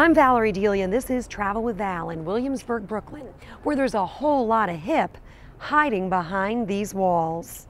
I'm Valerie Delia, and this is Travel with Val in Williamsburg, Brooklyn, where there's a whole lot of hip hiding behind these walls.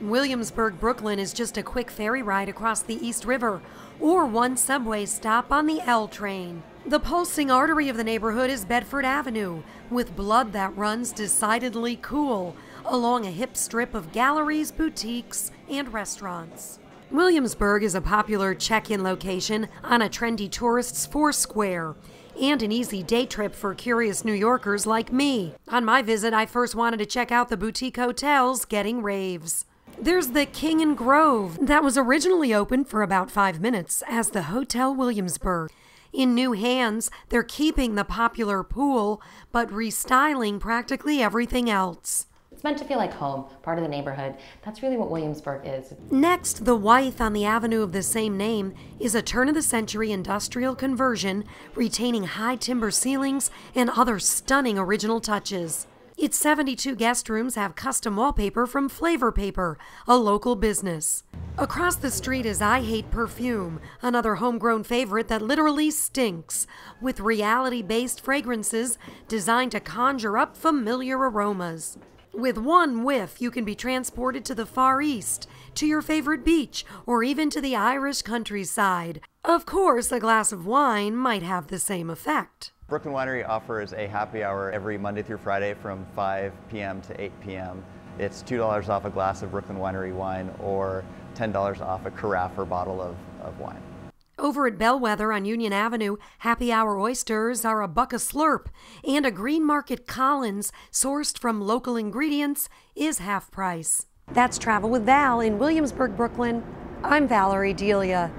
Williamsburg, Brooklyn is just a quick ferry ride across the East River or one subway stop on the L train. The pulsing artery of the neighborhood is Bedford Avenue, with blood that runs decidedly cool along a hip strip of galleries, boutiques, and restaurants. Williamsburg is a popular check in location on a trendy tourist's Foursquare and an easy day trip for curious New Yorkers like me. On my visit, I first wanted to check out the boutique hotels getting raves. There's the King and Grove that was originally open for about five minutes as the Hotel Williamsburg. In new hands, they're keeping the popular pool but restyling practically everything else. Meant to feel like home, part of the neighborhood. That's really what Williamsburg is. Next, the Wythe on the avenue of the same name is a turn of the century industrial conversion retaining high timber ceilings and other stunning original touches. Its 72 guest rooms have custom wallpaper from Flavor Paper, a local business. Across the street is I Hate Perfume, another homegrown favorite that literally stinks, with reality based fragrances designed to conjure up familiar aromas. With one whiff, you can be transported to the Far East, to your favorite beach, or even to the Irish countryside. Of course, a glass of wine might have the same effect. Brooklyn Winery offers a happy hour every Monday through Friday from 5 p.m. to 8 p.m. It's $2 off a glass of Brooklyn Winery wine or $10 off a carafe or bottle of, of wine. Over at Bellwether on Union Avenue, happy hour oysters are a buck a slurp, and a Green Market Collins, sourced from local ingredients, is half price. That's Travel with Val in Williamsburg, Brooklyn. I'm Valerie Delia.